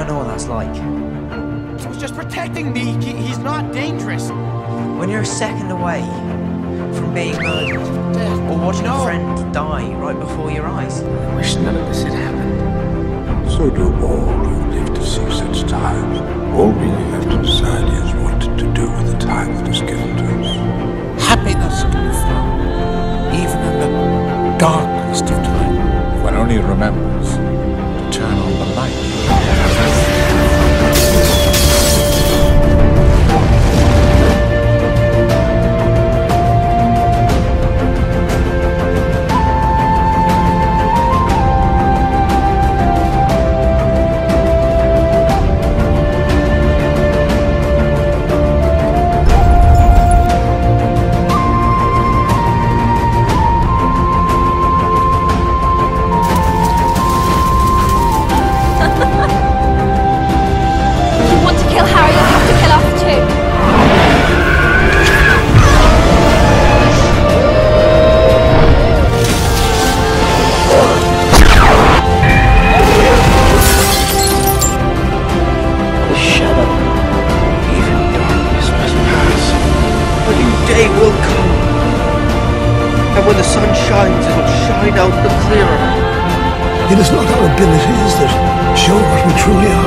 don't know what that's like. He was just protecting me. He, he's not dangerous. When you're a second away from being murdered, or watching no. a friend die right before your eyes. I wish none of this had happened. So do all who live to see such times. All we have to decide is what to do with the time that is given to us. Happiness can be found even in the darkest of times. If one only remembers to turn on the light. Day will come. And when the sun shines, it'll shine out the clearer. It is not our abilities that show what we truly are,